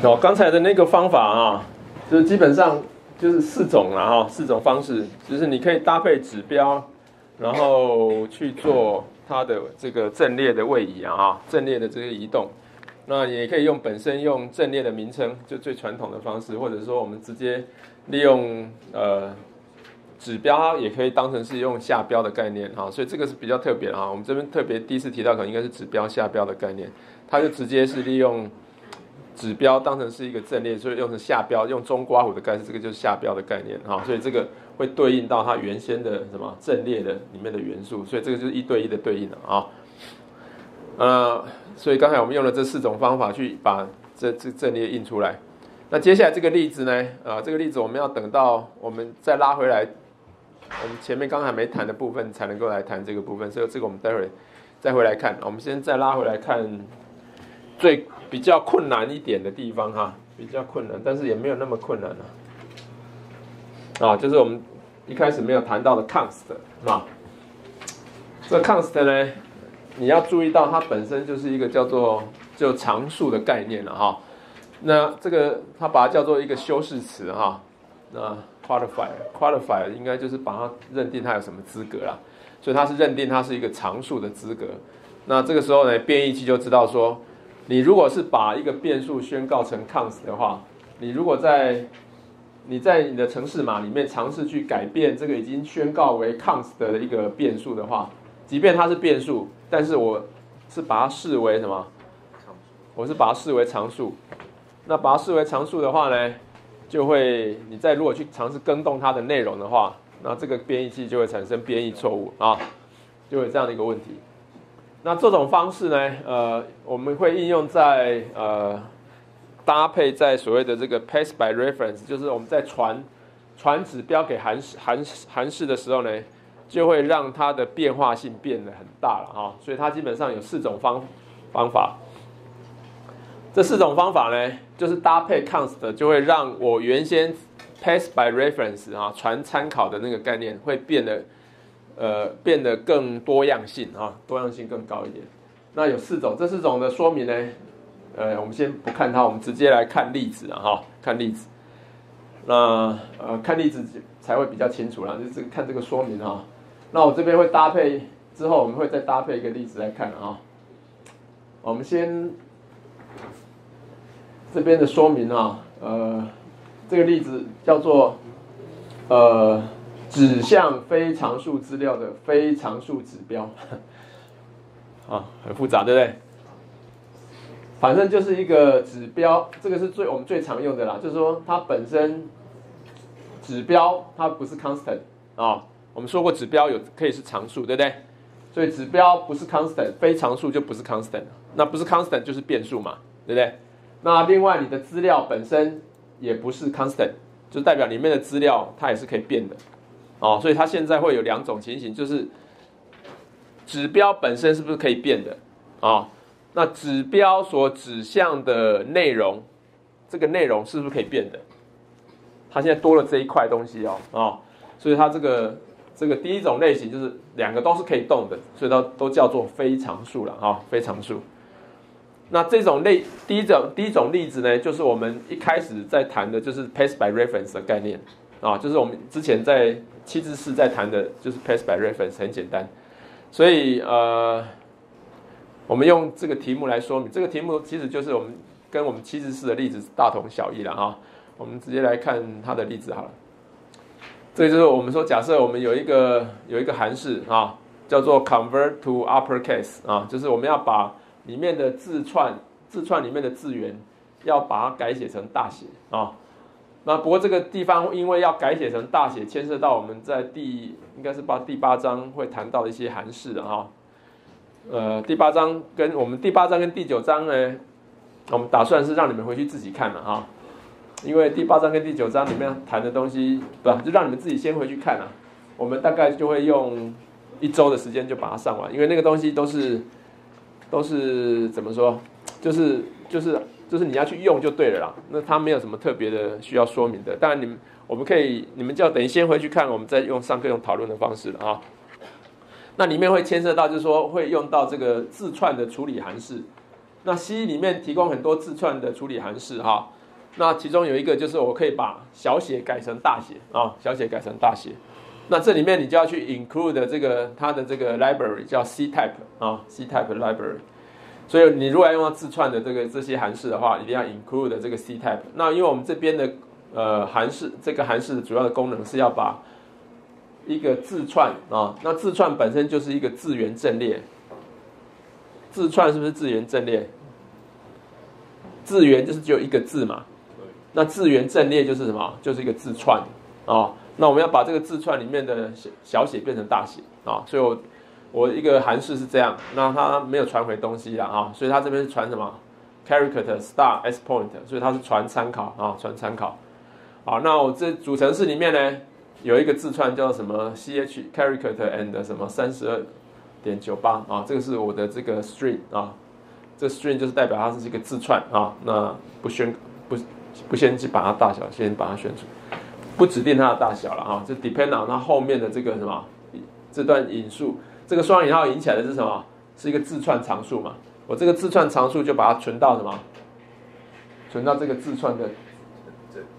哦，刚才的那个方法啊，就是基本上就是四种了哈，四种方式，就是你可以搭配指标，然后去做它的这个阵列的位移啊，阵列的这个移动。那也可以用本身用阵列的名称，就最传统的方式，或者说我们直接利用呃指标，也可以当成是用下标的概念哈。所以这个是比较特别的啊。我们这边特别第一次提到，可能应该是指标下标的概念，它就直接是利用。指标当成是一个阵列，所以用成下标，用中刮弧的概念，这个就是下标的概念哈。所以这个会对应到它原先的什么阵列的里面的元素，所以这个就是一对一的对应了啊。呃，所以刚才我们用了这四种方法去把这这阵列印出来。那接下来这个例子呢？啊，这个例子我们要等到我们再拉回来，我们前面刚才没谈的部分才能够来谈这个部分，所以这个我们待会再回来看。我们先再拉回来看最。比较困难一点的地方哈，比较困难，但是也没有那么困难了。啊，就是我们一开始没有谈到的 const 啊，这 const 呢，你要注意到它本身就是一个叫做就常数的概念了哈。那这个它把它叫做一个修饰词哈。那 qualifier qualifier 应该就是把它认定它有什么资格啦，所以它是认定它是一个常数的资格。那这个时候呢，编译器就知道说。你如果是把一个变数宣告成 const 的话，你如果在你在你的程式码里面尝试去改变这个已经宣告为 const 的一个变数的话，即便它是变数，但是我是把它视为什么？我是把它视为常数。那把它视为常数的话呢，就会你在如果去尝试更动它的内容的话，那这个编译器就会产生编译错误啊，就有这样的一个问题。那这种方式呢？呃，我们会应用在呃搭配在所谓的这个 pass by reference，就是我们在传传指标给韩式韩韩式的时候呢，就会让它的变化性变得很大了哈。所以它基本上有四种方方法。这四种方法呢，就是搭配 const，就会让我原先 pass by reference 啊传参考的那个概念会变得。呃，变得更多样性啊，多样性更高一点。那有四种，这四种的说明呢？呃，我们先不看它，我们直接来看例子啊，哈，看例子。那呃，看例子才会比较清楚啦，就是看这个说明啊。那我这边会搭配，之后我们会再搭配一个例子来看啊。我们先这边的说明啊，呃，这个例子叫做呃。指向非常数资料的非常数指标，啊，很复杂，对不对？反正就是一个指标，这个是最我们最常用的啦，就是说它本身指标它不是 constant 啊，我们说过指标有可以是常数，对不对？所以指标不是 constant，非常数就不是 constant，那不是 constant 就是变数嘛，对不对？那另外你的资料本身也不是 constant，就代表里面的资料它也是可以变的。哦，所以它现在会有两种情形，就是指标本身是不是可以变的啊？那指标所指向的内容，这个内容是不是可以变的？它现在多了这一块东西哦，啊，所以它这个这个第一种类型就是两个都是可以动的，所以它都叫做非常数了啊，非常数。那这种类第一种第一种例子呢，就是我们一开始在谈的就是 pass by reference 的概念啊，就是我们之前在七字式在谈的就是 pass by reference 很简单，所以呃，我们用这个题目来说明，这个题目其实就是我们跟我们七字式的例子大同小异了哈。我们直接来看它的例子好了。这就是我们说，假设我们有一个有一个函式啊，叫做 convert to uppercase 啊，就是我们要把里面的字串字串里面的字源要把它改写成大写啊。那不过这个地方因为要改写成大写，牵涉到我们在第应该是八第八章会谈到一些韩式的哈。呃，第八章跟我们第八章跟第九章呢，我们打算是让你们回去自己看了哈。因为第八章跟第九章里面谈的东西，对吧？就让你们自己先回去看啊。我们大概就会用一周的时间就把它上完，因为那个东西都是都是怎么说，就是就是。就是你要去用就对了啦，那它没有什么特别的需要说明的。当然，你们我们可以，你们就要等于先回去看，我们再用上课用讨论的方式了啊。那里面会牵涉到，就是说会用到这个字串的处理函式。那 C 里面提供很多字串的处理函式哈。那其中有一个就是我可以把小写改成大写啊，小写改成大写。那这里面你就要去 include 这个它的这个 library 叫 C type 啊，C type library。所以你如果要用到自串的这个这些函数的话，一定要 include 这个 C type。那因为我们这边的呃函式，这个函数的主要的功能是要把一个字串啊，那字串本身就是一个字元阵列。字串是不是字元阵列？字元就是只有一个字嘛。那字元阵列就是什么？就是一个字串啊。那我们要把这个字串里面的小小写变成大写啊。所以我我一个函式是这样，那它没有传回东西了啊。所以它这边是传什么？character star s point，所以它是传参考啊，传参考。好，那我这组程式里面呢，有一个字串叫什么 ch character and 什么三十二点九八啊，这个是我的这个 string 啊，这 string 就是代表它是一个字串啊。那不宣不。不先去把它大小，先把它选出，不指定它的大小了啊，就 depend on 它后面的这个什么这段引数，这个双引号引起来的是什么？是一个自串常数嘛？我这个自串常数就把它存到什么？存到这个自串的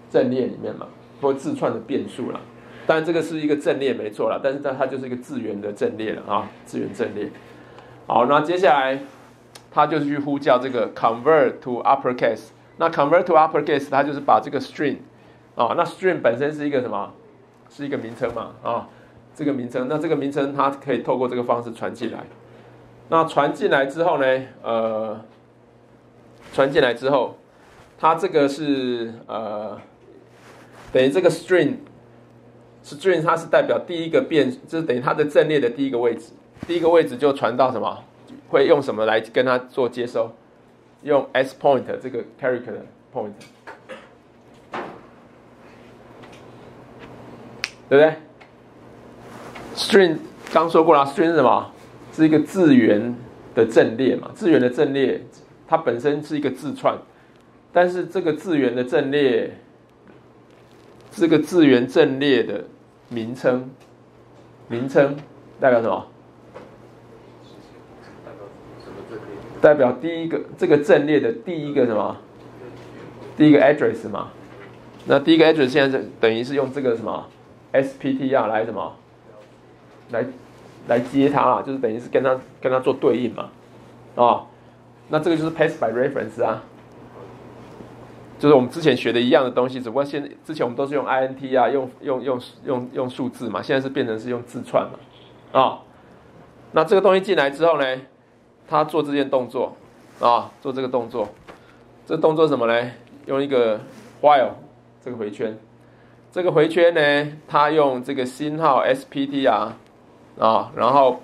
阵列里面嘛，或自串的变数了。当然这个是一个阵列没错了，但是它它就是一个自元的阵列了啊，自元阵列。好，那接下来它就是去呼叫这个 convert to uppercase。那 convert to uppercase，它就是把这个 string，啊，那 string 本身是一个什么？是一个名称嘛，啊，这个名称，那这个名称它可以透过这个方式传进来。那传进来之后呢，呃，传进来之后，它这个是呃，等于这个 string，string 它是代表第一个变，就是等于它的阵列的第一个位置，第一个位置就传到什么？会用什么来跟它做接收？用 s point 这个 character point，对不对？string 刚说过了，string 是什么？是一个字元的阵列嘛？字元的阵列，它本身是一个字串，但是这个字元的阵列，这个字元阵列的名称，名称代表什么？代表第一个这个阵列的第一个什么？第一个 address 嘛？那第一个 address 现在是等于是用这个什么 SPTR 来什么？来来接它啊，就是等于是跟它跟它做对应嘛？啊，那这个就是 pass by reference 啊，就是我们之前学的一样的东西，只不过现之前我们都是用 INT 啊，用用用用用数字嘛，现在是变成是用字串嘛？啊，那这个东西进来之后呢？他做这件动作，啊，做这个动作，这动作什么呢？用一个 while 这个回圈，这个回圈呢，他用这个星号 SPT 啊，啊，然后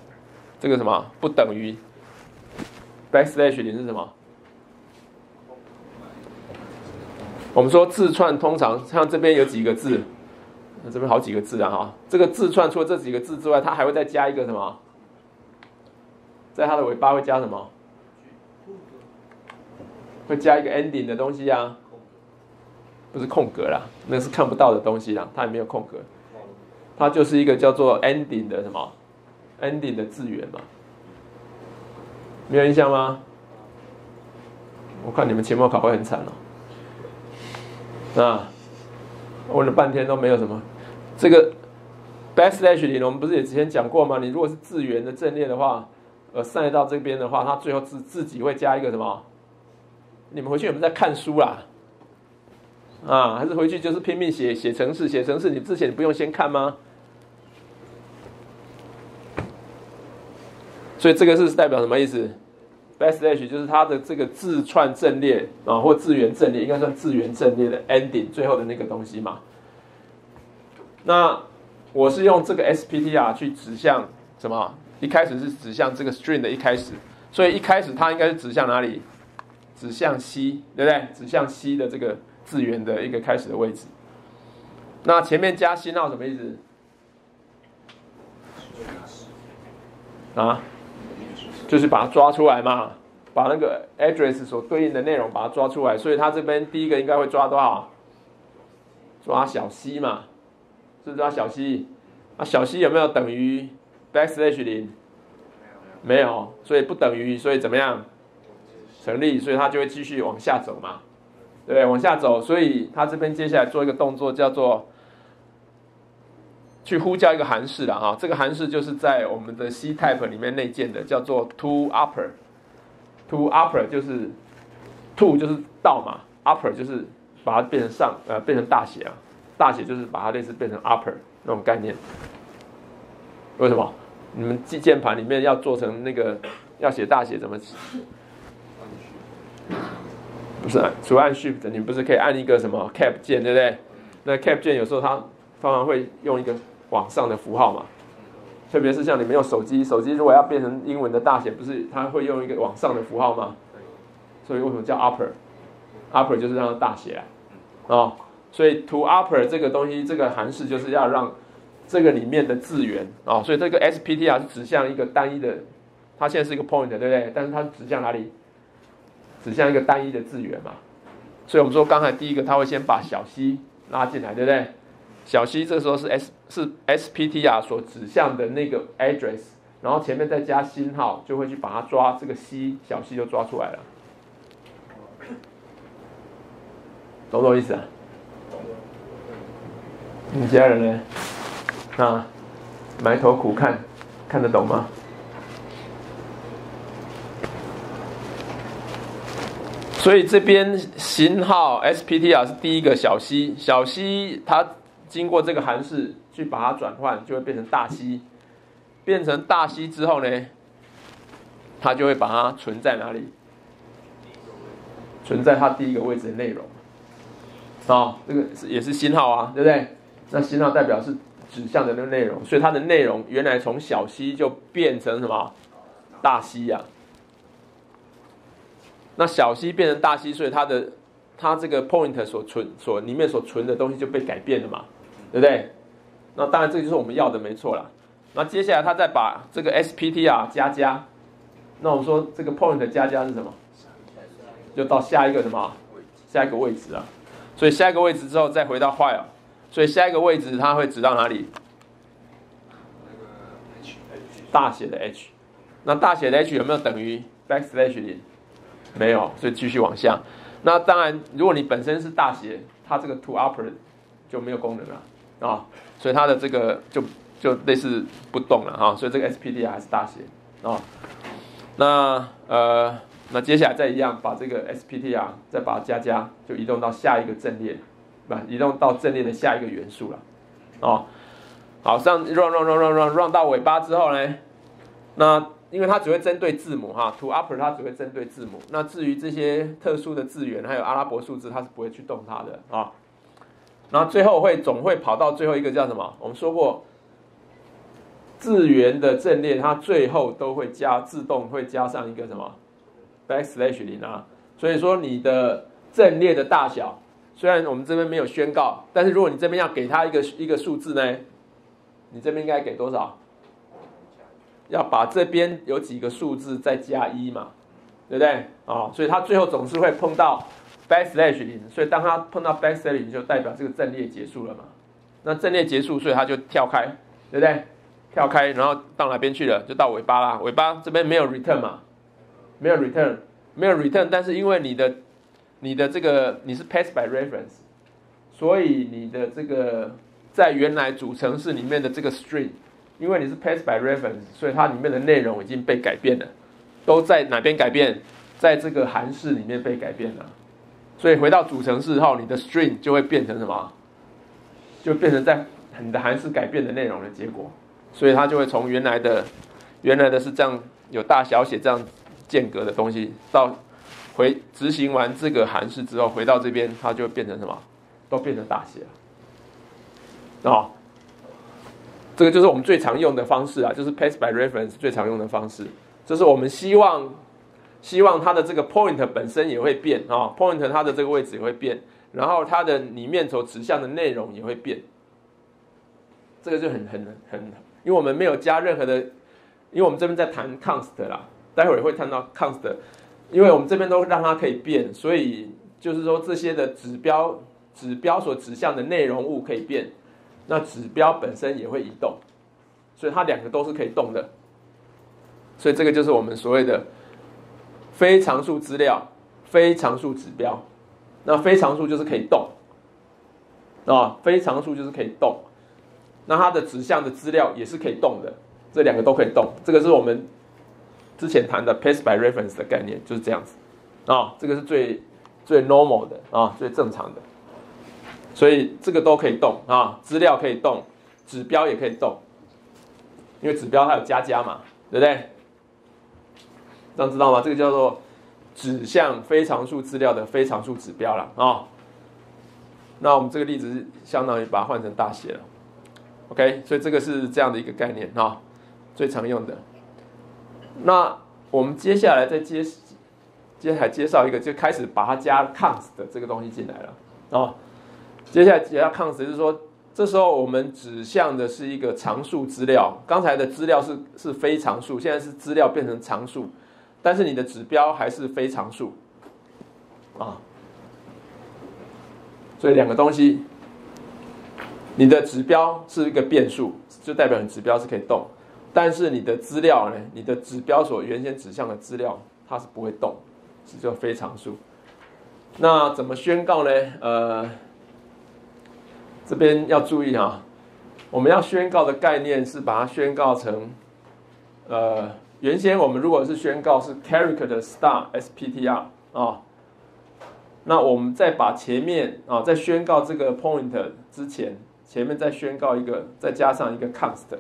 这个什么不等于 backslash 零是什么？我们说字串通常像这边有几个字，这边好几个字啊哈，这个字串除了这几个字之外，它还会再加一个什么？在它的尾巴会加什么？会加一个 ending 的东西啊？不是空格啦，那是看不到的东西啦，它也没有空格，它就是一个叫做 ending 的什么 ending 的字源嘛？没有印象吗？我看你们期末考会很惨哦。啊，问了半天都没有什么。这个 backslash 里，我们不是也之前讲过吗？你如果是字源的阵列的话。呃，上到这边的话，它最后自自己会加一个什么？你们回去有没有在看书啦？啊，还是回去就是拼命写写程式，写程式？你之前不用先看吗？所以这个是代表什么意思？backslash 就是它的这个字串阵列啊，或字元阵列，应该算字元阵列的 ending 最后的那个东西嘛。那我是用这个 SPTR 去指向什么？一开始是指向这个 string 的一开始，所以一开始它应该是指向哪里？指向 C，对不对？指向 C 的这个字元的一个开始的位置。那前面加星号什么意思？啊？就是把它抓出来嘛，把那个 address 所对应的内容把它抓出来。所以它这边第一个应该会抓多少？抓小 c 嘛？是不是抓小 c？啊，小 c 有没有等于？backslash 零没有，所以不等于，所以怎么样？成立，所以它就会继续往下走嘛，对？往下走，所以它这边接下来做一个动作，叫做去呼叫一个函式了哈。这个函式就是在我们的 C type 里面内建的，叫做 to upper。to upper 就是 to 就是到嘛，upper 就是把它变成上呃变成大写啊，大写就是把它类似变成 upper 那种概念。为什么？你们记键盘里面要做成那个要写大写怎么？不是，除按 Shift，你不是可以按一个什么 Cap 键，对不对？那 Cap 键有时候它通常会用一个往上的符号嘛，特别是像你们用手机，手机如果要变成英文的大写，不是它会用一个往上的符号吗？所以为什么叫 Upper？Upper 就是让它大写啊，啊，所以 To Upper 这个东西，这个函式就是要让。这个里面的字元啊，所以这个 SPTR 是指向一个单一的，它现在是一个 point，对不对？但是它指向哪里？指向一个单一的字元嘛。所以我们说刚才第一个，它会先把小 c 拉进来，对不对？小 c 这个时候是 S 是 SPTR 所指向的那个 address，然后前面再加星号，就会去把它抓这个 c 小 c 就抓出来了。懂不懂意思啊？你家人呢？啊，埋头苦看，看得懂吗？所以这边型号 SPTR 是第一个小 c，小 c 它经过这个函式去把它转换，就会变成大 c，变成大 c 之后呢，它就会把它存在哪里？存在它第一个位置的内容。啊，这个也是星号啊，对不对？那星号代表是。指向的那个内容，所以它的内容原来从小 c 就变成什么大 C 呀？那小 c 变成大 C，所以它的它这个 point 所存所里面所存的东西就被改变了嘛，对不对？那当然这就是我们要的没错了。那接下来他再把这个 S P T 啊加加，那我们说这个 point 加加是什么？就到下一个什么下一个位置啊？所以下一个位置之后再回到 while。所以下一个位置它会指到哪里？大写的 H，那大写的 H 有没有等于 backslash 零？没有，所以继续往下。那当然，如果你本身是大写，它这个 to upper 就没有功能了啊，所以它的这个就就类似不动了哈。所以这个 SPD 还是大写啊。那呃，那接下来再一样，把这个 SPT 啊，再把它加加，就移动到下一个阵列。不，移动到阵列的下一个元素了，哦，好，上 run run run run run run 到尾巴之后呢，那因为它只会针对字母哈，to upper 它只会针对字母，那至于这些特殊的字元还有阿拉伯数字，它是不会去动它的啊。然后最后会总会跑到最后一个叫什么？我们说过，字元的阵列它最后都会加自动会加上一个什么 backslash 零啊，所以说你的阵列的大小。虽然我们这边没有宣告，但是如果你这边要给它一个一个数字呢，你这边应该给多少？要把这边有几个数字再加一嘛，对不对？啊，所以它最后总是会碰到 backslash 零，所以当它碰到 backslash 零，就代表这个阵列结束了嘛。那阵列结束，所以它就跳开，对不对？跳开，然后到哪边去了？就到尾巴啦。尾巴这边没有 return 嘛，没有 return，没有 return，但是因为你的你的这个你是 pass by reference，所以你的这个在原来主程式里面的这个 string，因为你是 pass by reference，所以它里面的内容已经被改变了，都在哪边改变？在这个函式里面被改变了，所以回到主程式后，你的 string 就会变成什么？就变成在你的函数改变的内容的结果，所以它就会从原来的原来的是这样有大小写这样间隔的东西到。回执行完这个函数之后，回到这边，它就会变成什么？都变成大写了。哦，这个就是我们最常用的方式啊，就是 pass by reference 最常用的方式。这是我们希望，希望它的这个 point 本身也会变啊，point 它的这个位置也会变，然后它的里面所指向的内容也会变。这个就很很很，因为我们没有加任何的，因为我们这边在谈 const 啦，待会儿会谈到 const。因为我们这边都让它可以变，所以就是说这些的指标指标所指向的内容物可以变，那指标本身也会移动，所以它两个都是可以动的。所以这个就是我们所谓的非常数资料、非常数指标。那非常数就是可以动，啊，非常数就是可以动。那它的指向的资料也是可以动的，这两个都可以动。这个是我们之前谈的 pace by reference 的概念，就是这样子。啊，这个是最最 normal 的啊，最正常的。所以这个都可以动啊，资料可以动，指标也可以动，因为指标它有加加嘛，对不对？这样知道吗？这个叫做指向非常数资料的非常数指标了啊。那我们这个例子相当于把它换成大写了，OK？所以这个是这样的一个概念啊，最常用的。那我们接下来再接接下来介绍一个，就开始把它加 const 的这个东西进来了啊。接下来也要 const，就是说，这时候我们指向的是一个常数资料，刚才的资料是是非常数，现在是资料变成常数，但是你的指标还是非常数，啊，所以两个东西，你的指标是一个变数，就代表你指标是可以动，但是你的资料呢，你的指标所原先指向的资料它是不会动，是叫非常数。那怎么宣告呢？呃。这边要注意啊，我们要宣告的概念是把它宣告成，呃，原先我们如果是宣告是 character 的 star sptr 啊，那我们再把前面啊，在宣告这个 point 之前，前面再宣告一个，再加上一个 const，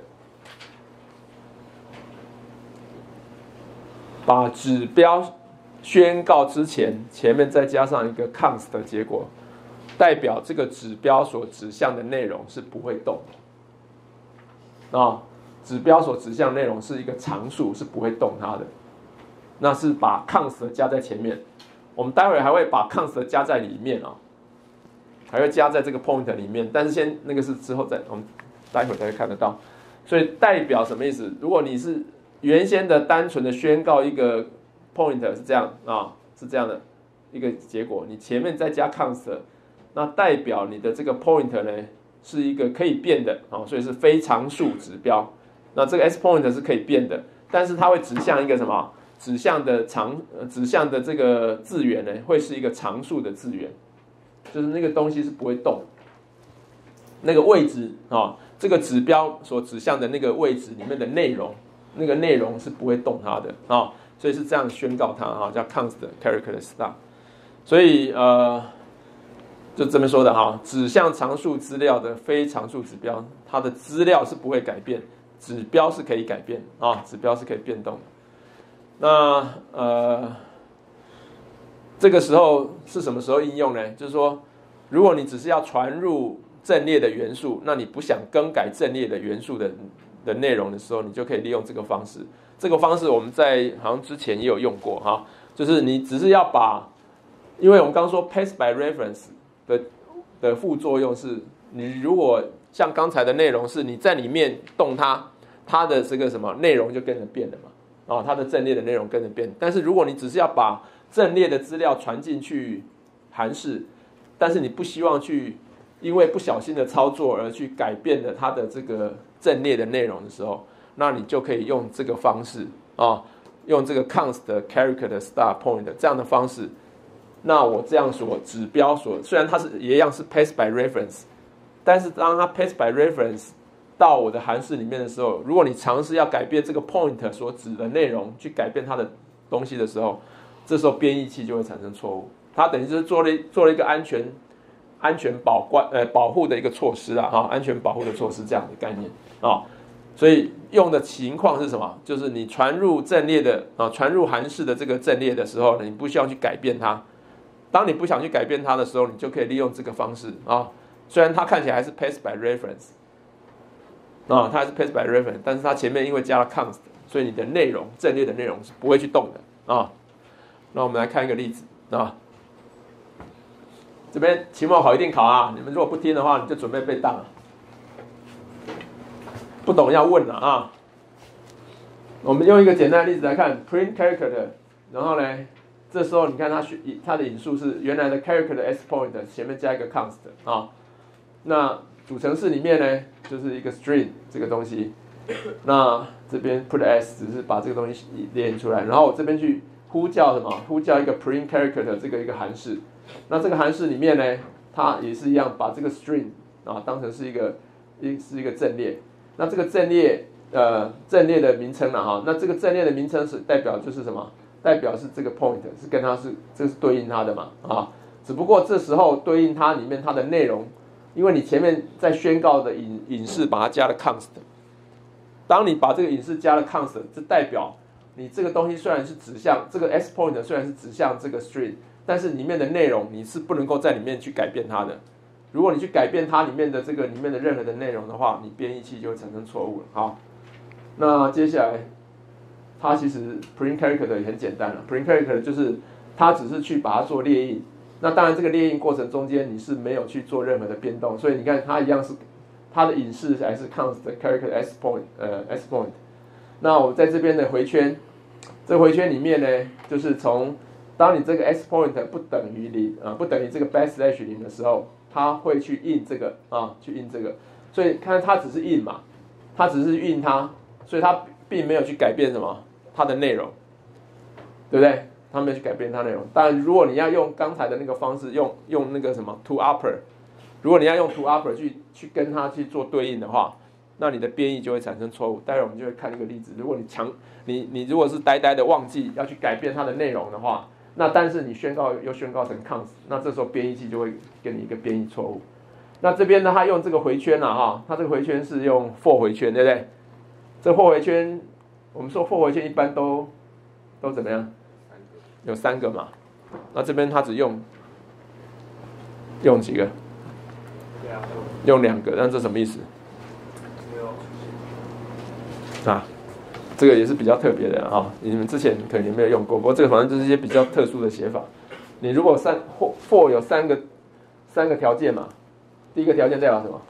把指标宣告之前，前面再加上一个 const 的结果。代表这个指标所指向的内容是不会动的啊，指标所指向内容是一个常数，是不会动它的。那是把 const 加在前面，我们待会还会把 const 加在里面啊，还会加在这个 point 里面。但是先那个是之后再，我们待会才会看得到。所以代表什么意思？如果你是原先的单纯的宣告一个 point 是这样啊，是这样的一个结果，你前面再加 const。那代表你的这个 point 呢，是一个可以变的啊，所以是非常数指标。那这个 s point 是可以变的，但是它会指向一个什么？指向的长，指向的这个字元呢，会是一个常数的字元，就是那个东西是不会动。那个位置啊，这个指标所指向的那个位置里面的内容，那个内容是不会动它的啊，所以是这样宣告它啊，叫 const character star。所以呃。就这么说的哈，指向常数资料的非常数指标，它的资料是不会改变，指标是可以改变啊，指标是可以变动。那呃，这个时候是什么时候应用呢？就是说，如果你只是要传入阵列的元素，那你不想更改阵列的元素的的内容的时候，你就可以利用这个方式。这个方式我们在好像之前也有用过哈，就是你只是要把，因为我们刚刚说 pass by reference。的的副作用是，你如果像刚才的内容是你在里面动它，它的这个什么内容就跟着变了嘛，啊，它的阵列的内容跟着变。但是如果你只是要把阵列的资料传进去函式，但是你不希望去因为不小心的操作而去改变了它的这个阵列的内容的时候，那你就可以用这个方式啊，用这个 const character 的 start point 这样的方式。那我这样说，指标所虽然它是一样是 paste by reference，但是当它 paste by reference 到我的函式里面的时候，如果你尝试要改变这个 point 所指的内容，去改变它的东西的时候，这时候编译器就会产生错误。它等于是做了做了一个安全安全保关呃保护的一个措施啊，哈，安全保护的措施这样的概念啊。所以用的情况是什么？就是你传入阵列的啊，传入函式的这个阵列的时候呢，你不需要去改变它。当你不想去改变它的时候，你就可以利用这个方式啊。虽然它看起来还是 paste by reference 啊，它还是 paste by reference，但是它前面因为加了 const，所以你的内容阵列的内容是不会去动的啊。那我们来看一个例子啊。这边期末考一定考啊，你们如果不听的话，你就准备被当了。不懂要问了啊。我们用一个简单的例子来看，print character，然后呢？这时候你看它引它的引数是原来的 character 的 s point 前面加一个 const 啊，那主程式里面呢就是一个 string 这个东西，那这边 put s 只是把这个东西连出来，然后我这边去呼叫什么？呼叫一个 print character 这个一个函式。那这个函式里面呢，它也是一样，把这个 string 啊当成是一个一是一个阵列。那这个阵列呃阵列的名称了哈。那这个阵列的名称是代表就是什么？代表是这个 point 是跟它是这是对应它的嘛啊？只不过这时候对应它里面它的内容，因为你前面在宣告的隐隐式把它加了 const。当你把这个隐式加了 const，这代表你这个东西虽然是指向这个 s point 虽然是指向这个 string，但是里面的内容你是不能够在里面去改变它的。如果你去改变它里面的这个里面的任何的内容的话，你编译器就会产生错误了。好，那接下来它其实 print character 也很简单了，print character 就是它只是去把它做列印。那当然这个列印过程中间你是没有去做任何的变动，所以你看它一样是。它的隐式还是 const character s point，呃 s point。那我在这边的回圈，这回圈里面呢，就是从当你这个 s point 不等于零啊，不等于这个 backslash 零的时候，它会去印这个啊，去印这个。所以看它只是印嘛，它只是印它，所以它并没有去改变什么它的内容，对不对？他没有去改变它内容。但如果你要用刚才的那个方式，用用那个什么 to upper。如果你要用 to upper 去去跟它去做对应的话，那你的编译就会产生错误。待会我们就会看一个例子。如果你强你你如果是呆呆的忘记要去改变它的内容的话，那但是你宣告又宣告成 cons，那这时候编译器就会给你一个编译错误。那这边呢，它用这个回圈了哈，它这个回圈是用 for 回圈，对不对？这 for 回圈，我们说 for 回圈一般都都怎么样？有三个嘛。那这边它只用用几个？用两个，那这什么意思？啊，这个也是比较特别的啊，你们之前可能没有用过，不过这个反正就是一些比较特殊的写法。你如果三或 for 有三个三个条件嘛，第一个条件代表什么？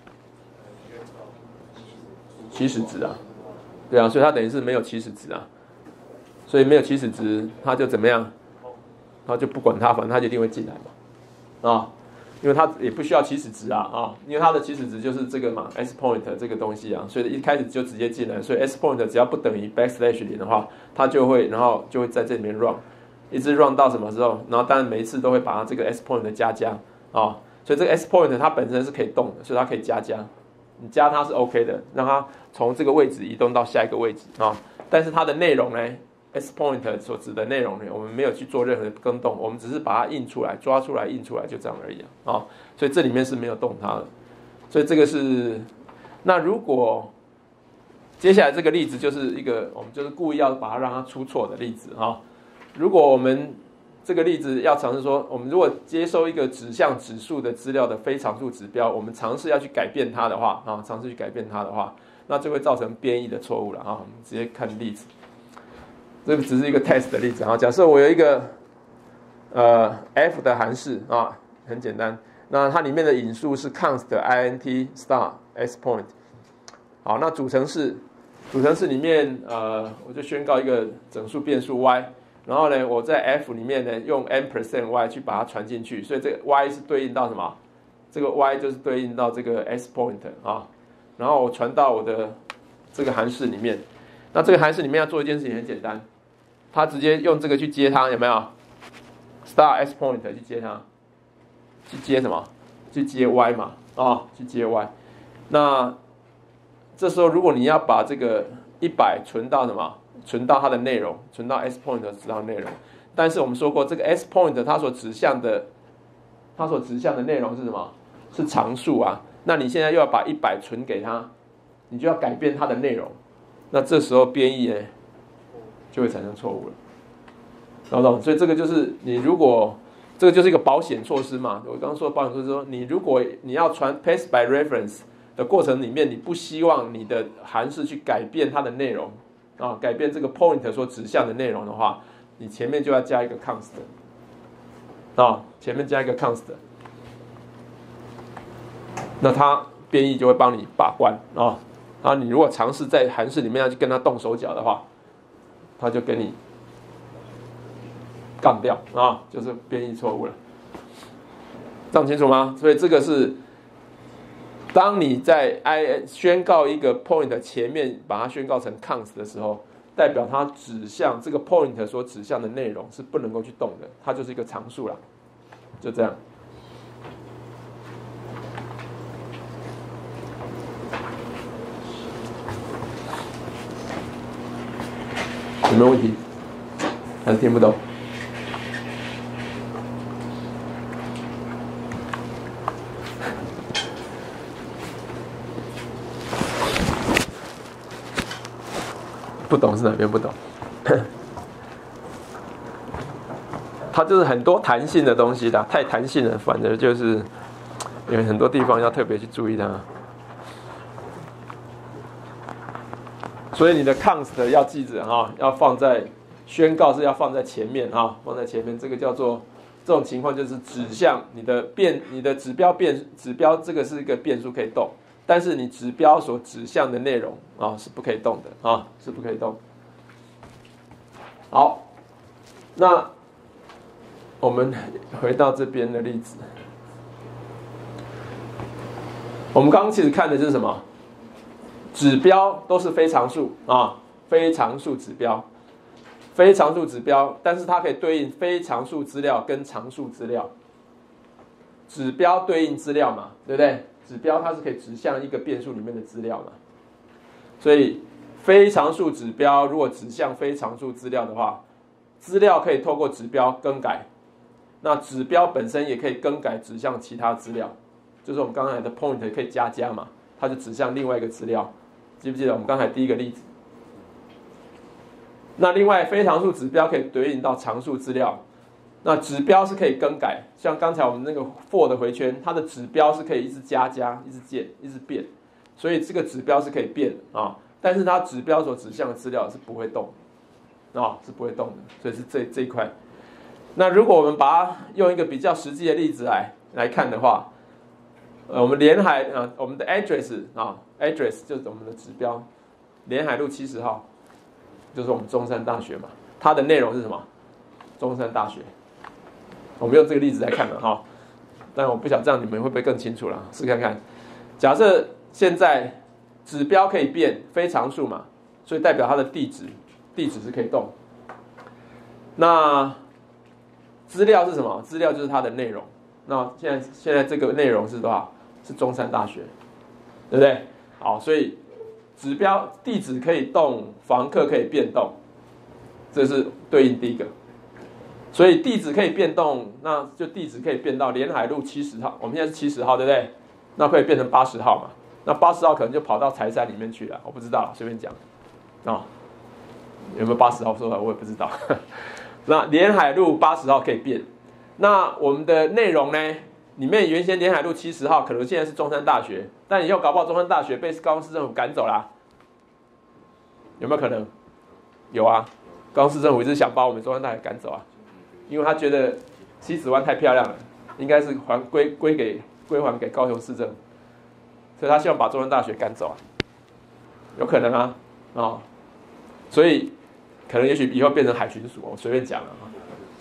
起始值啊，对啊，所以它等于是没有起始值啊，所以没有起始值，它就怎么样？它就不管它，反正它就一定会进来嘛，啊。因为它也不需要起始值啊啊，因为它的起始值就是这个嘛，s point 这个东西啊，所以一开始就直接进来，所以 s point 只要不等于 backslash 零的话，它就会然后就会在这里面 run，一直 run 到什么时候？然后当然每一次都会把它这个 s point 加加啊，所以这个 s point 它本身是可以动的，所以它可以加加，你加它是 OK 的，让它从这个位置移动到下一个位置啊，但是它的内容呢？s point 所指的内容呢，我们没有去做任何的更动，我们只是把它印出来、抓出来、印出来，就这样而已啊。所以这里面是没有动它的。所以这个是，那如果接下来这个例子就是一个，我们就是故意要把它让它出错的例子啊。如果我们这个例子要尝试说，我们如果接收一个指向指数的资料的非常数指标，我们尝试要去改变它的话啊，尝试去改变它的话，那就会造成编译的错误了啊。我们直接看例子。这个只是一个 test 的例子啊。假设我有一个呃 f 的函式啊，很简单。那它里面的引数是 const int star s point。好，那组成式，组成式里面呃，我就宣告一个整数变数 y，然后呢，我在 f 里面呢用 n percent y 去把它传进去，所以这个 y 是对应到什么？这个 y 就是对应到这个 s point 啊，然后我传到我的这个函式里面。那这个函式里面要做一件事情很简单。他直接用这个去接它，有没有？star s point 去接它，去接什么？去接 y 嘛，啊，去接 y。那这时候如果你要把这个一百存到什么？存到它的内容，存到 s point 指到内容。但是我们说过，这个 s point 它所指向的，它所指向的内容是什么？是常数啊。那你现在又要把一百存给它，你就要改变它的内容。那这时候编译呢？就会产生错误了，懂不懂？所以这个就是你如果这个就是一个保险措施嘛。我刚刚说保险措施说，你如果你要传 pass by reference 的过程里面，你不希望你的函数去改变它的内容啊，改变这个 point 所指向的内容的话，你前面就要加一个 const 啊，前面加一个 const，那它编译就会帮你把关啊。然后你如果尝试在函数里面要去跟它动手脚的话，他就给你干掉啊，就是编译错误了，这样清楚吗？所以这个是，当你在 i 宣告一个 point 前面把它宣告成 const 的时候，代表它指向这个 point 所指向的内容是不能够去动的，它就是一个常数了，就这样。有没有问题？还是听不懂？不懂是哪边不懂？它就是很多弹性的东西的，太弹性了，反正就是有很多地方要特别去注意它。所以你的 const 要记着哈，要放在宣告是要放在前面哈，放在前面。这个叫做这种情况就是指向你的变，你的指标变指标这个是一个变数可以动。但是你指标所指向的内容啊是不可以动的啊是不可以动。好，那我们回到这边的例子，我们刚刚其实看的是什么？指标都是非常数啊，非常数指标，非常数指标，但是它可以对应非常数资料跟常数资料。指标对应资料嘛，对不对？指标它是可以指向一个变数里面的资料嘛，所以非常数指标如果指向非常数资料的话，资料可以透过指标更改，那指标本身也可以更改指向其他资料，就是我们刚才的 point 可以加加嘛，它就指向另外一个资料，记不记得我们刚才第一个例子？那另外非常数指标可以对应到常数资料。那指标是可以更改，像刚才我们那个 for 的回圈，它的指标是可以一直加加、一直减、一直变，所以这个指标是可以变的啊。但是它指标所指向的资料是不会动，啊，是不会动的。所以是这这一块。那如果我们把它用一个比较实际的例子来来看的话，呃，我们连海啊，我们的 address 啊，address 就是我们的指标，连海路七十号，就是我们中山大学嘛。它的内容是什么？中山大学。我们用这个例子来看了哈，但我不晓得这样你们会不会更清楚了？试看看，假设现在指标可以变非常数嘛，所以代表它的地址，地址是可以动。那资料是什么？资料就是它的内容。那现在现在这个内容是多少？是中山大学，对不对？好，所以指标地址可以动，房客可以变动，这是对应第一个。所以地址可以变动，那就地址可以变到连海路七十号。我们现在是七十号，对不对？那可以变成八十号嘛？那八十号可能就跑到财山里面去了，我不知道，随便讲啊。有没有八十号说来，我也不知道。那连海路八十号可以变，那我们的内容呢？里面原先连海路七十号可能现在是中山大学，但以后搞不好中山大学被高雄市政府赶走啦，有没有可能？有啊，高雄市政府一直想把我们中山大学赶走啊。因为他觉得七子湾太漂亮了，应该是还归归给归还给高雄市政府，所以他希望把中山大学赶走啊，有可能啊，啊，所以可能也许以后变成海巡署，我随便讲了啊，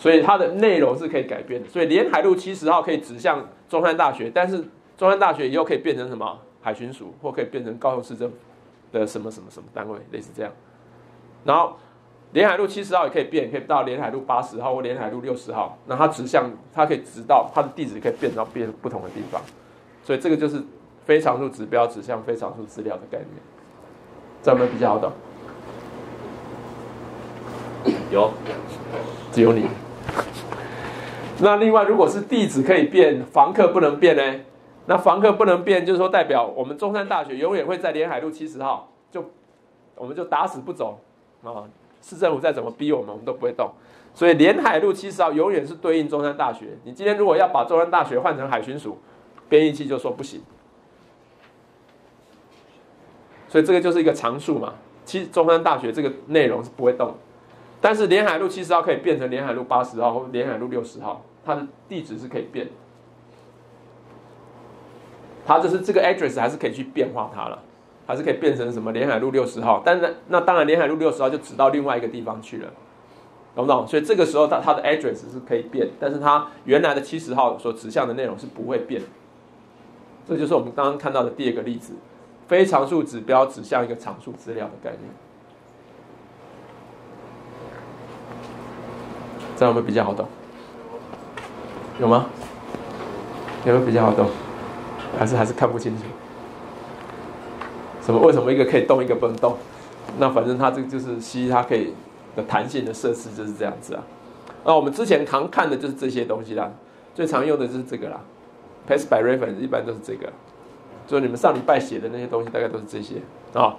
所以它的内容是可以改变的，所以连海路七十号可以指向中山大学，但是中山大学以后可以变成什么海巡署，或可以变成高雄市政府的什么什么什么单位，类似这样，然后。连海路七十号也可以变，可以到连海路八十号或连海路六十号。那它指向，它可以直到它的地址可以变到变不同的地方。所以这个就是非常数指标指向非常数资料的概念。这有没有比较好懂？有，只有你。那另外，如果是地址可以变，房客不能变呢？那房客不能变，就是说代表我们中山大学永远会在连海路七十号，就我们就打死不走啊。市政府再怎么逼我们，我们都不会动。所以连海路七十号永远是对应中山大学。你今天如果要把中山大学换成海巡署，编译器就说不行。所以这个就是一个常数嘛。其实中山大学这个内容是不会动，但是连海路七十号可以变成连海路八十号或连海路六十号，它的地址是可以变。它就是这个 address 还是可以去变化它了。还是可以变成什么连海路六十号，但是那当然连海路六十号就指到另外一个地方去了，懂不懂？所以这个时候它它的 address 是可以变，但是它原来的七十号所指向的内容是不会变。这就是我们刚刚看到的第二个例子，非常数指标指向一个常数资料的概念。这样会比较好懂？有吗？有没有比较好懂？还是还是看不清楚？什么？为什么一个可以动，一个不能动？那反正它这个就是吸，它可以的弹性的设施就是这样子啊。那我们之前常看的就是这些东西啦，最常用的就是这个啦，pass by reference 一般都是这个，就你们上礼拜写的那些东西大概都是这些啊。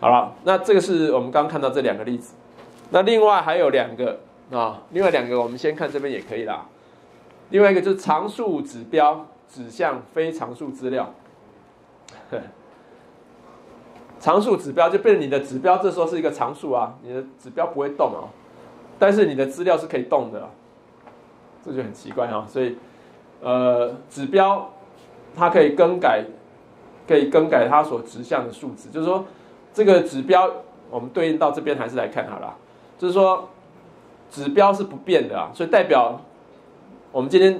好了，那这个是我们刚看到这两个例子，那另外还有两个啊，另外两个我们先看这边也可以啦。另外一个就是常数指标指向非常数资料，常数指标就变成你的指标，这时候是一个常数啊，你的指标不会动哦，但是你的资料是可以动的，这就很奇怪哈。所以，呃，指标它可以更改，可以更改它所指向的数值，就是说这个指标我们对应到这边还是来看好了，就是说指标是不变的啊，所以代表。我们今天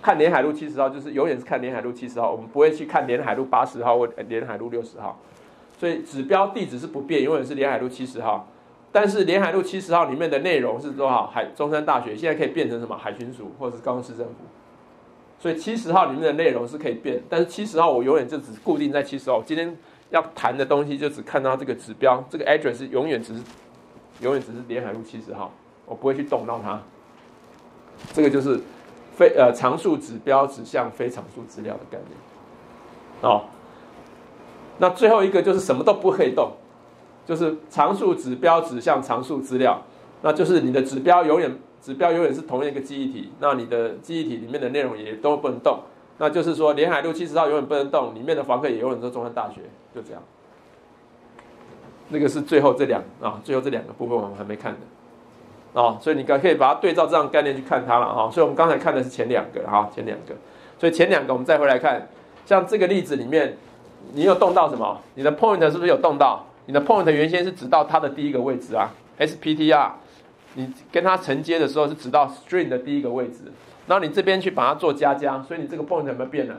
看连海路七十号，就是永远是看连海路七十号，我们不会去看连海路八十号或连海路六十号，所以指标地址是不变，永远是连海路七十号。但是连海路七十号里面的内容是多少？海中山大学现在可以变成什么？海巡署或者是高雄市政府。所以七十号里面的内容是可以变，但是七十号我永远就只固定在七十号。今天要谈的东西就只看到这个指标，这个 address 永远只是永远只是连海路七十号，我不会去动到它。这个就是。非呃常数指标指向非常数资料的概念，哦，那最后一个就是什么都不可以动，就是常数指标指向常数资料，那就是你的指标永远指标永远是同一个记忆体，那你的记忆体里面的内容也都不能动，那就是说连海路七十号永远不能动，里面的房客也永远是中山大学，就这样。那个是最后这两啊，最后这两个部分我们还没看的。哦，所以你可可以把它对照这样概念去看它了哈。所以我们刚才看的是前两个哈，前两个。所以前两个我们再回来看，像这个例子里面，你有动到什么？你的 point 是不是有动到？你的 point 原先是指到它的第一个位置啊，SPTR，你跟它承接的时候是指到 string 的第一个位置，然后你这边去把它做加加，所以你这个 point 有没有变了？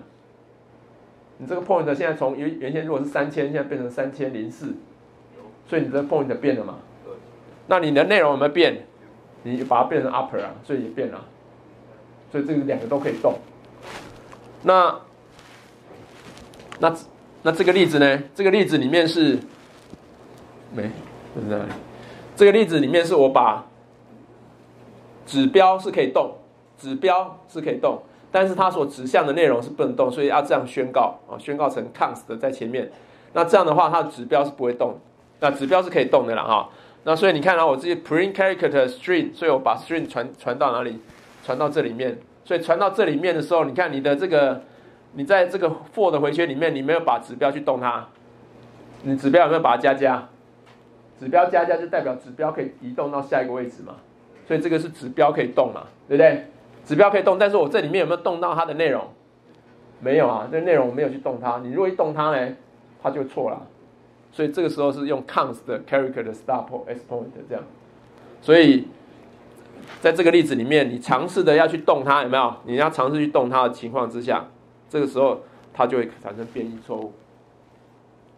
你这个 point 现在从原原先如果是三千，现在变成三千零四，所以你的 point 变了嘛？那你的内容有没有变？你把它变成 upper 啊，所以也变了，所以这个两个都可以动。那那那这个例子呢？这个例子里面是没在哪里？这个例子里面是我把指标是可以动，指标是可以动，但是它所指向的内容是不能动，所以要这样宣告啊，宣告成 const 在前面。那这样的话，它的指标是不会动，那指标是可以动的了哈。那所以你看啊，我这些 print character string，所以我把 string 传传到哪里？传到这里面。所以传到这里面的时候，你看你的这个，你在这个 for 的回圈里面，你没有把指标去动它，你指标有没有把它加加？指标加加就代表指标可以移动到下一个位置嘛。所以这个是指标可以动嘛，对不对？指标可以动，但是我这里面有没有动到它的内容？没有啊，这内容我没有去动它。你如果一动它呢，它就错了。所以这个时候是用 const character 的 start point s point 这样，所以在这个例子里面，你尝试的要去动它，有没有？你要尝试去动它的情况之下，这个时候它就会产生变异错误。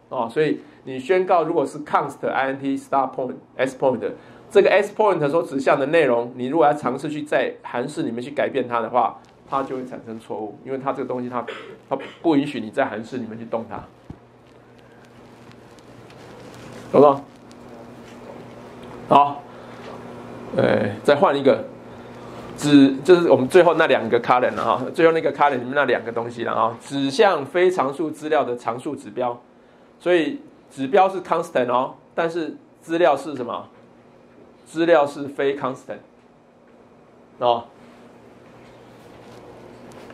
哦，所以你宣告如果是 const int start point s point 这个 s point 所指向的内容，你如果要尝试去在函式里面去改变它的话，它就会产生错误，因为它这个东西它它不允许你在函式里面去动它。懂不懂？好，哎，再换一个，指就是我们最后那两个，color 了哈，最后那个 color 里面那两个东西了啊，指向非常数资料的常数指标，所以指标是 constant 哦，但是资料是什么？资料是非 constant 哦。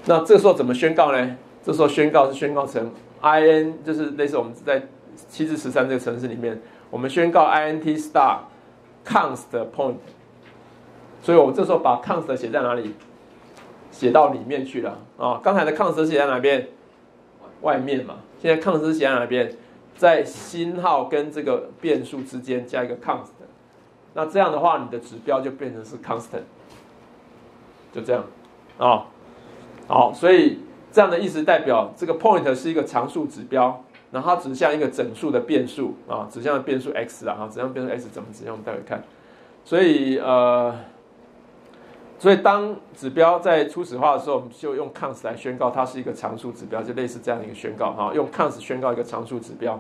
那这时候怎么宣告呢？这时候宣告是宣告成 in，就是类似我们在。七至十三这个城市里面，我们宣告 int star const point，所以我这时候把 const 写在哪里？写到里面去了啊！刚才的 const 写在哪边？外面嘛。现在 const 写在哪边？在星号跟这个变数之间加一个 const，那这样的话，你的指标就变成是 constant，就这样啊。好，所以这样的意思代表这个 point 是一个常数指标。然后它指向一个整数的变数啊，指向的变数 x 啊，哈，指向变数 x 怎么指向？我们待会看。所以呃，所以当指标在初始化的时候，我们就用 const 来宣告它是一个常数指标，就类似这样的一个宣告哈，用 const 宣告一个常数指标。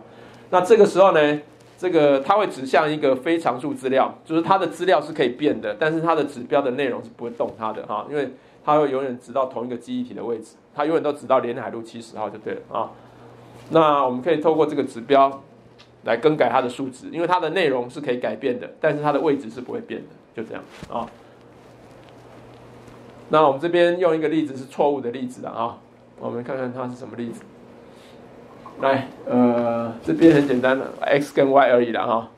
那这个时候呢，这个它会指向一个非常数资料，就是它的资料是可以变的，但是它的指标的内容是不会动它的哈，因为它会永远指到同一个记忆体的位置，它永远都指到连海路七十号就对了啊。那我们可以透过这个指标来更改它的数值，因为它的内容是可以改变的，但是它的位置是不会变的，就这样啊。那我们这边用一个例子是错误的例子的啊，我们看看它是什么例子。来，呃，这边很简单的，x 跟 y 而已了哈。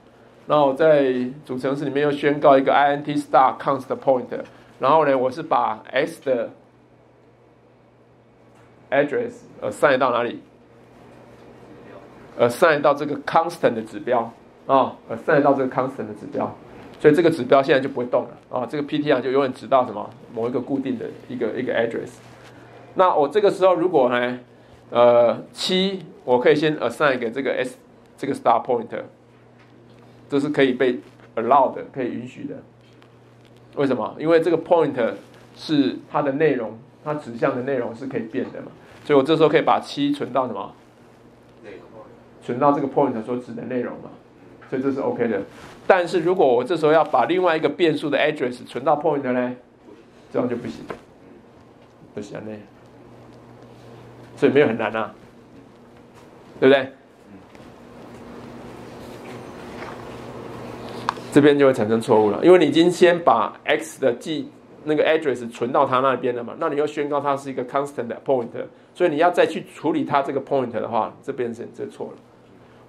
那我在主程式里面又宣告一个 int star const point，然后呢，我是把 x 的 address 呃塞到哪里？assign 到这个 constant 的指标啊，assign 到这个 constant 的指标。所以这个指标现在就不会动了啊，这个 PTR 就永远指到什么某一个固定的一个一个 address。那我这个时候如果呢，呃，七，我可以先 assign 给这个 s 这个 star pointer，这是可以被 allowed 可以允许的。为什么？因为这个 point 是它的内容，它指向的内容是可以变的嘛，所以我这时候可以把七存到什么？存到这个 point 所指的内容嘛，所以这是 OK 的。但是如果我这时候要把另外一个变数的 address 存到 point 呢，这样就不行，不行呢，所以没有很难啊，对不对？这边就会产生错误了，因为你已经先把 x 的记那个 address 存到它那边了嘛，那你又宣告它是一个 constant 的 point，所以你要再去处理它这个 point 的话，这边是这错了，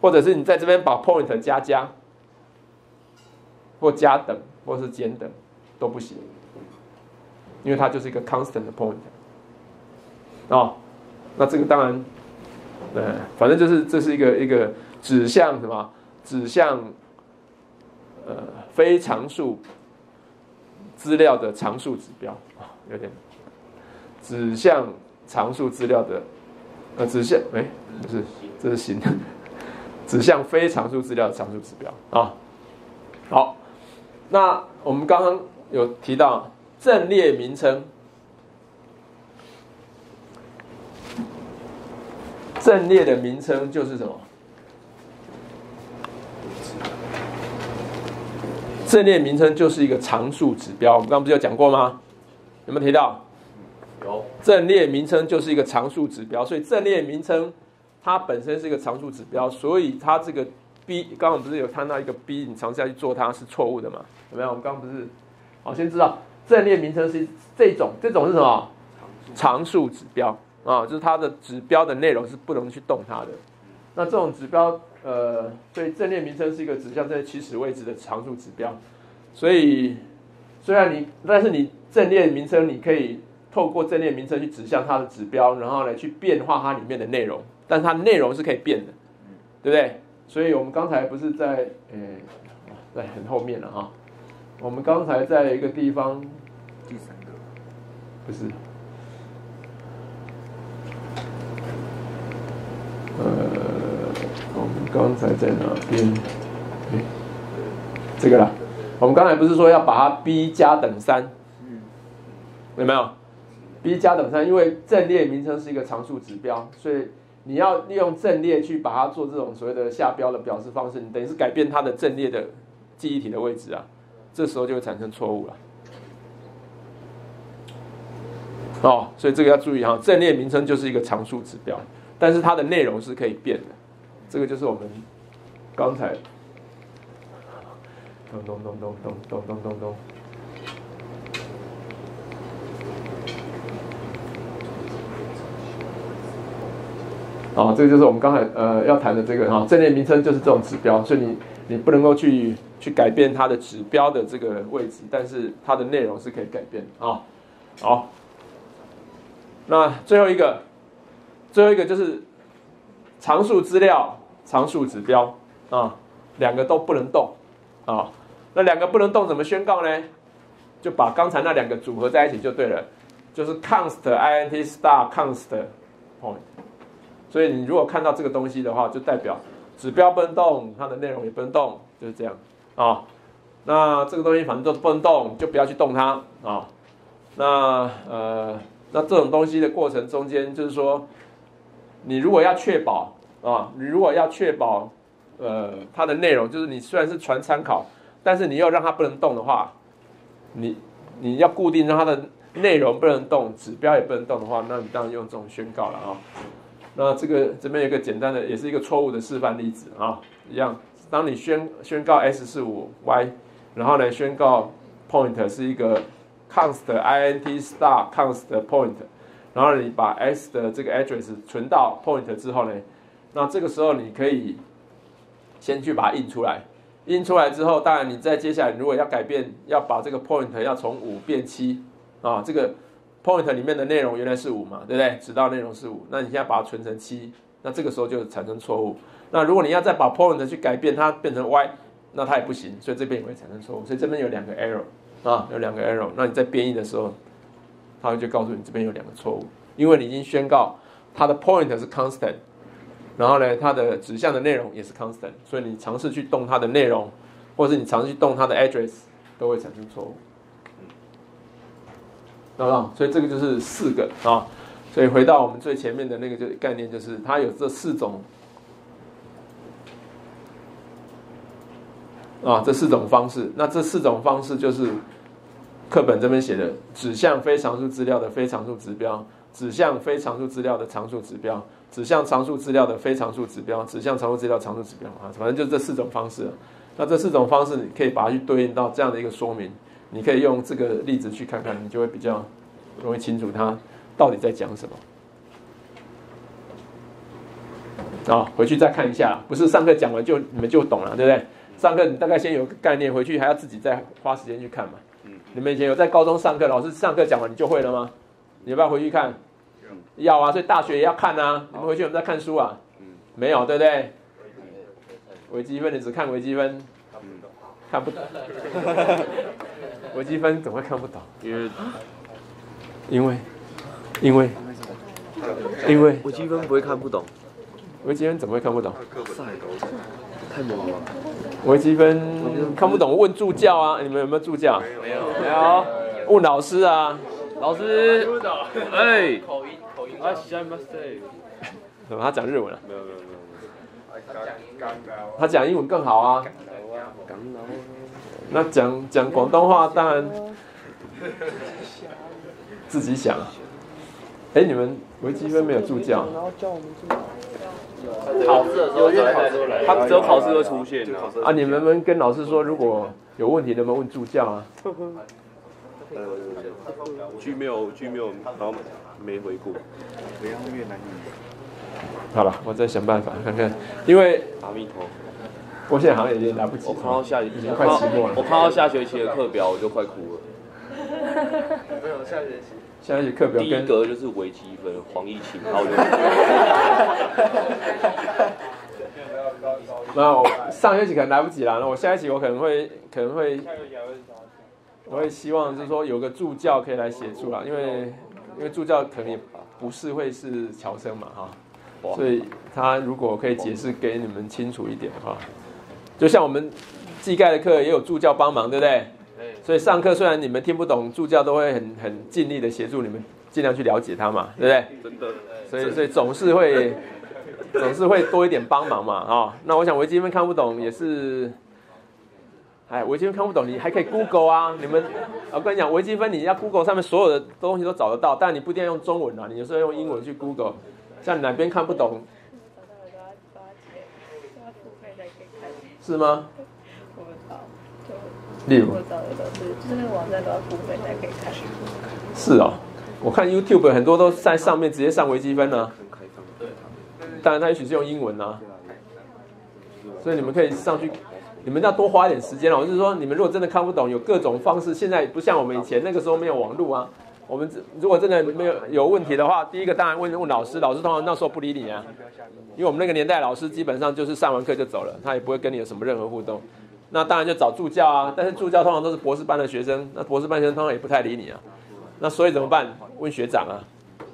或者是你在这边把 point 加加。或加等，或是减等，都不行，因为它就是一个 constant point 哦，那这个当然，呃，反正就是这是一个一个指向什么？指向呃非常数资料的常数指标啊，有点指向常数资料的呃指向哎不是这是新的指向非常数资料的常数指标啊，好。那我们刚刚有提到阵列名称，阵列的名称就是什么？阵列名称就是一个常数指标。我们刚刚不是有讲过吗？有没有提到？有。阵列名称就是一个常数指标，所以阵列名称它本身是一个常数指标，所以它这个。B 刚刚不是有看到一个 B，你尝试下去做它是错误的嘛？有没有？我们刚刚不是，好，先知道阵列名称是这种，这种是什么？常数指标啊，就是它的指标的内容是不能去动它的。那这种指标，呃，所以阵列名称是一个指向在起始位置的常数指标。所以虽然你，但是你阵列名称你可以透过阵列名称去指向它的指标，然后来去变化它里面的内容，但是它内容是可以变的，对不对？所以我们刚才不是在，呃，在很后面了哈。我们刚才在一个地方，第三个，不是，呃，我们刚才在哪边？哎，这个啦。我们刚才不是说要把它 b 加等三？嗯，有没有？b 加等三，因为阵列名称是一个常数指标，所以。你要利用阵列去把它做这种所谓的下标的表示方式，你等于是改变它的阵列的记忆体的位置啊，这时候就会产生错误了。哦，所以这个要注意哈，阵列名称就是一个常数指标，但是它的内容是可以变的，这个就是我们刚才咚咚咚咚咚咚咚咚咚。啊，这个就是我们刚才呃要谈的这个哈，阵列名称就是这种指标，所以你你不能够去去改变它的指标的这个位置，但是它的内容是可以改变的啊。好，那最后一个，最后一个就是常数资料、常数指标啊，两个都不能动啊。那两个不能动怎么宣告呢？就把刚才那两个组合在一起就对了，就是 const int star const point。所以你如果看到这个东西的话，就代表指标不能动，它的内容也不能动，就是这样啊。那这个东西反正都不能动，就不要去动它啊。那呃，那这种东西的过程中间，就是说，你如果要确保啊，你如果要确保呃它的内容，就是你虽然是传参考，但是你要让它不能动的话，你你要固定让它的内容不能动，指标也不能动的话，那你当然用这种宣告了啊。那这个这边有一个简单的，也是一个错误的示范例子啊，一样。当你宣宣告 s 四五 y，然后呢宣告 point 是一个 const int star const point，然后你把 s 的这个 address 存到 point 之后呢，那这个时候你可以先去把它印出来，印出来之后，当然你再接下来如果要改变，要把这个 point 要从五变七啊，这个。Point 里面的内容原来是五嘛，对不对？直到内容是五，那你现在把它存成七，那这个时候就产生错误。那如果你要再把 point 去改变它变成 y，那它也不行，所以这边也会产生错误。所以这边有两个 error 啊，有两个 error。那你在编译的时候，它就告诉你这边有两个错误，因为你已经宣告它的 point 是 constant，然后呢，它的指向的内容也是 constant，所以你尝试去动它的内容，或是你尝试去动它的 address，都会产生错误。啊，所以这个就是四个啊，所以回到我们最前面的那个就概念，就是它有这四种啊，这四种方式。那这四种方式就是课本这边写的指向非常数资料的非常数指标，指向非常数资料的常数指标，指向常数资料的非常数指标，指向常数资料常数指标啊，反正就这四种方式。那这四种方式，你可以把它去对应到这样的一个说明。你可以用这个例子去看看，你就会比较容易清楚它到底在讲什么。啊，回去再看一下，不是上课讲完就你们就懂了，对不对？上课你大概先有个概念，回去还要自己再花时间去看嘛。嗯。你们以前有在高中上课，老师上课讲完你就会了吗？你要不要回去看？要啊，所以大学也要看啊。你们回去有没有在看书啊？嗯。没有，对不对？微积分你只看微积分，看不懂看不懂。微积分怎么会看不懂？因为，因为，因为，因为微积分不会看不懂。微积分怎么会看不懂？太猛了。微积分看不懂，问助教啊！你们有没有助教？没有，没有。问老师啊！老师，哎，口音，口音。怎么他讲日文了？没有，没有，没有。他讲英文更好啊。那讲讲广东话，当然自己想。哎，你们微积分没有助教？考试的时候才出来，他只有考试会出现。啊，你们们跟老师说，如果有问题，能不能问助教啊？呃，剧没有剧没有，然后没回过。越南语。好了，我再想办法看看，因为阿弥陀。我现在好像有点来不及。我看到下已经快期末了。我看到下学期的课表，我就快哭了。没有下学期。下学期课表第一格就是微积分，黄奕晴，然后就。那我上学期可能来不及了，那我下学期我可能会可能会。我会希望就是说有个助教可以来协助啦，因为因为助教可能也不是会是乔生嘛哈。所以他如果可以解释给你们清楚一点的话，就像我们技概的课也有助教帮忙，对不对？所以上课虽然你们听不懂，助教都会很很尽力的协助你们，尽量去了解他嘛，对不对？真的。所以所以总是会总是会多一点帮忙嘛，啊。那我想微积分看不懂也是，哎，微积分看不懂你还可以 Google 啊，你们我跟你讲，微积分你要 Google 上面所有的东西都找得到，但你不一定要用中文啊，你有时候用英文去 Google。像你哪边看不懂？是吗？我找就例如我找的都是，就是那个网站都要付费才可以看。是哦，我看 YouTube 很多都在上面直接上微积分呢。对。当然，它也许是用英文啊。所以你们可以上去，你们要多花一点时间了。我是说，你们如果真的看不懂，有各种方式。现在不像我们以前那个时候没有网络啊。我们如果真的没有有问题的话，第一个当然问问老师，老师通常那时候不理你啊，因为我们那个年代老师基本上就是上完课就走了，他也不会跟你有什么任何互动。那当然就找助教啊，但是助教通常都是博士班的学生，那博士班学生通常也不太理你啊。那所以怎么办？问学长啊，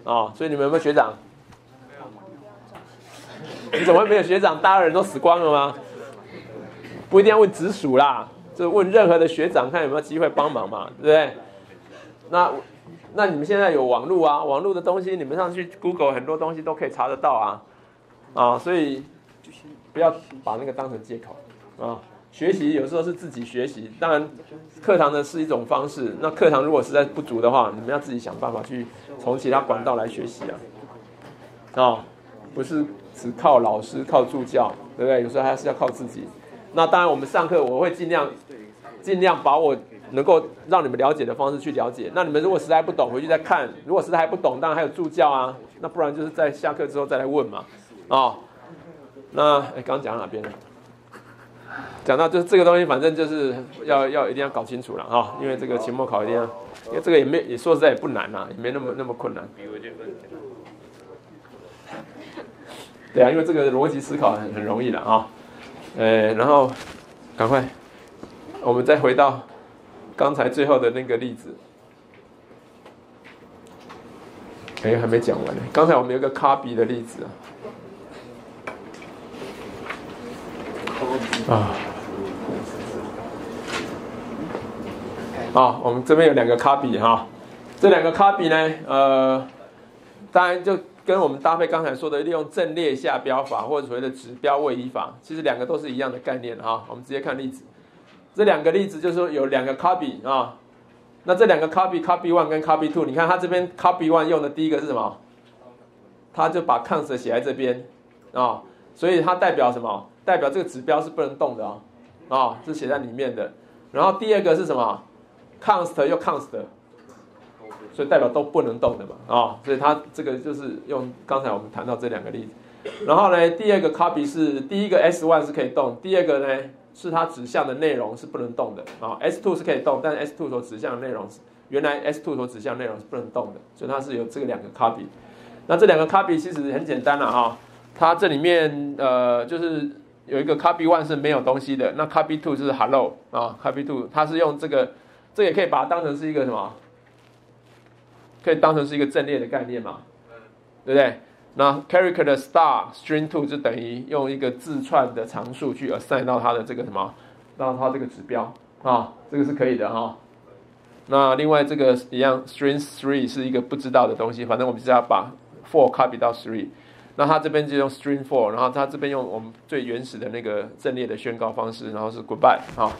啊，所以你们有没有学长？你怎么会没有学长？大家人都死光了吗？不一定要问直属啦，就问任何的学长，看有没有机会帮忙嘛，对不对？那。那你们现在有网络啊，网络的东西你们上去 Google 很多东西都可以查得到啊，啊，所以不要把那个当成借口啊。学习有时候是自己学习，当然课堂的是一种方式。那课堂如果实在不足的话，你们要自己想办法去从其他管道来学习啊，啊，不是只靠老师靠助教，对不对？有时候还是要靠自己。那当然我们上课我会尽量尽量把我。能够让你们了解的方式去了解。那你们如果实在不懂，回去再看。如果实在还不懂，当然还有助教啊。那不然就是在下课之后再来问嘛。啊，那哎，刚刚讲到哪边了？讲到就是这个东西，反正就是要要一定要搞清楚了啊。因为这个期末考一定要，因为这个也没也说实在也不难啊，也没那么那么困难。对啊，因为这个逻辑思考很很容易的啊。呃，然后赶快，我们再回到。刚才最后的那个例子，哎，还没讲完呢。刚才我们有个卡比的例子啊，啊，啊，我们这边有两个卡比哈，这两个卡比呢，呃，当然就跟我们搭配刚才说的利用阵列下标法或者所谓的指标位移法，其实两个都是一样的概念哈。我们直接看例子。这两个例子就是说有两个 copy 啊，那这两个 copy copy one 跟 copy two，你看它这边 copy one 用的第一个是什么？它就把 const 写在这边啊，所以它代表什么？代表这个指标是不能动的啊，啊，是写在里面的。然后第二个是什么？const 又 const，所以代表都不能动的嘛啊，所以它这个就是用刚才我们谈到这两个例子。然后呢，第二个 copy 是第一个 s one 是可以动，第二个呢？是它指向的内容是不能动的啊，S two 是可以动，但是 S two 所指向的内容是原来 S two 所指向内容是不能动的，所以它是有这个两个 copy。那这两个 copy 其实很简单了哈，它这里面呃就是有一个 copy one 是没有东西的，那 copy two 就是 hello 啊，copy two 它是用这个，这也可以把它当成是一个什么？可以当成是一个阵列的概念嘛，对不对？那 character 的 star string two 就等于用一个字串的常数去 assign 到它的这个什么，到它这个指标啊，这个是可以的哈。那另外这个一样 string three 是一个不知道的东西，反正我们是要把 four copy 到 three。那它这边就用 string four，然后它这边用我们最原始的那个阵列的宣告方式，然后是 goodbye 啊。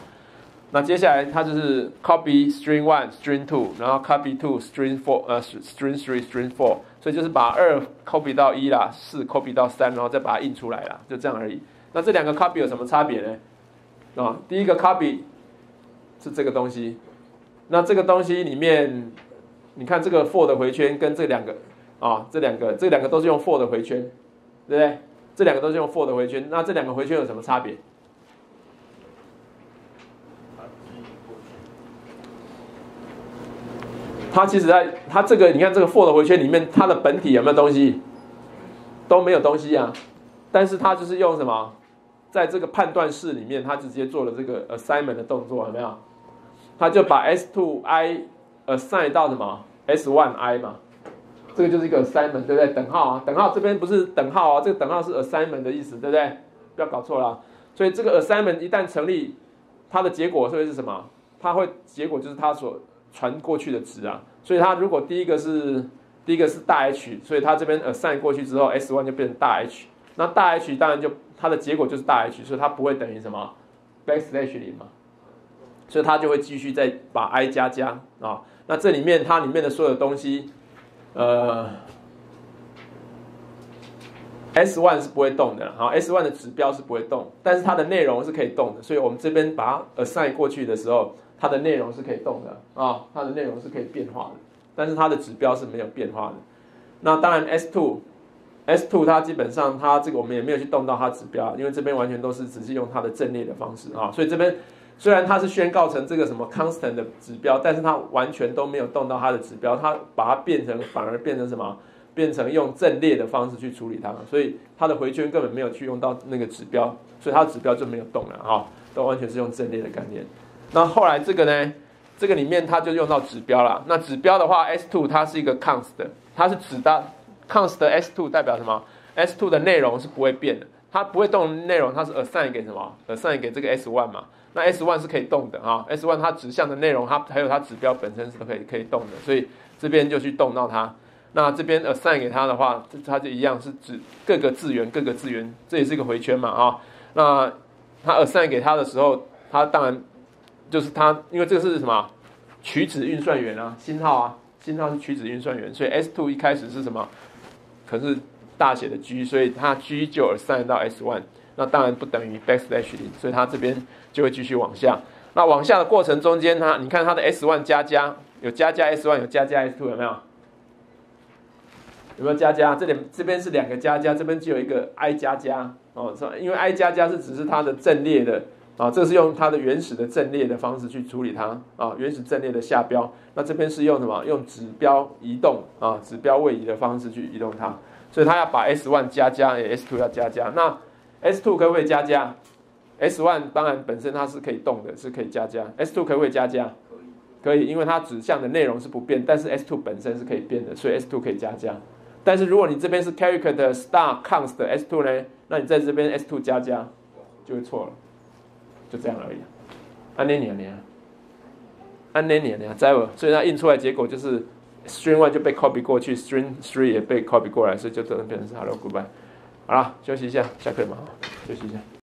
那接下来它就是 copy string one string two，然后 copy two string four 呃 string three string four。所以就是把二 copy 到一啦，四 copy 到三，然后再把它印出来啦，就这样而已。那这两个 copy 有什么差别呢？啊，第一个 copy 是这个东西，那这个东西里面，你看这个 for 的回圈跟这两个啊，这两个这两个都是用 for 的回圈，对不对？这两个都是用 for 的回圈，那这两个回圈有什么差别？它其实在它这个，你看这个 for 的回圈里面，它的本体有没有东西？都没有东西啊。但是它就是用什么，在这个判断式里面，它直接做了这个 assignment 的动作，有没有？它就把 s two i assign 到什么 s one i 嘛？这个就是一个 assignment，对不对？等号啊，等号这边不是等号啊，这个等号是 assignment 的意思，对不对？不要搞错了。所以这个 assignment 一旦成立，它的结果会是什么？它会结果就是它所传过去的值啊，所以它如果第一个是第一个是大 H，所以它这边 assign 过去之后，S one 就变成大 H，那大 H 当然就它的结果就是大 H，所以它不会等于什么 backslash 零嘛，所以它就会继续再把 i 加加啊，那这里面它里面的所有东西，呃，S one 是不会动的，好，S one 的指标是不会动，但是它的内容是可以动的，所以我们这边把它 assign 过去的时候。它的内容是可以动的啊，它的内容是可以变化的，但是它的指标是没有变化的。那当然 S two，S two 它基本上它这个我们也没有去动到它指标，因为这边完全都是只是用它的阵列的方式啊，所以这边虽然它是宣告成这个什么 constant 的指标，但是它完全都没有动到它的指标，它把它变成反而变成什么？变成用阵列的方式去处理它，所以它的回圈根本没有去用到那个指标，所以它的指标就没有动了哈，都完全是用阵列的概念。那后来这个呢？这个里面它就用到指标了。那指标的话，S two 它是一个 const，它是指的 const S two 代表什么 S2 的内容是不会变的，它不会动内容，它是 assign 给什么？assign 给这个 S1 嘛。那 S1 是可以动的啊，S1 它指向的内容，它还有它指标本身是可以可以动的，所以这边就去动到它。那这边 assign 给它的话，这它就一样是指各个字源，各个字源，这也是一个回圈嘛啊。那它 assign 给它的时候，它当然就是它，因为这个是什么取值运算源啊，星号啊，星号是取值运算源，所以 s two 一开始是什么？可是大写的 G，所以它 G 就 assign 到 s one，。那当然不等于 backslash 零，所以它这边就会继续往下。那往下的过程中间，它你看它的 S one 加加有加加 S one 有加加 S two 有没有？有没有加加？这里这边是两个加加，这边只有一个 i 加加哦？因为 i 加加是只是它的阵列的啊，这是用它的原始的阵列的方式去处理它啊，原始阵列的下标。那这边是用什么？用指标移动啊，指标位移的方式去移动它，所以它要把 S one 加加，S two 要加加。那 S two 可不可以加加？S one 当然本身它是可以动的，是可以加加。S two 可不可以加加？可以，因为它指向的内容是不变，但是 S two 本身是可以变的，所以 S two 可以加加。但是如果你这边是 character 的 star const 的 S two 呢，那你在这边 S two 加加就会错了，就这样而已。按那年年，按那年年，在不？所以它印出来结果就是 string one 就被 copy 过去，string three 也被 copy 过来，所以就只能变成是 hello goodbye。好了，休息一下，下课嘛，休息一下。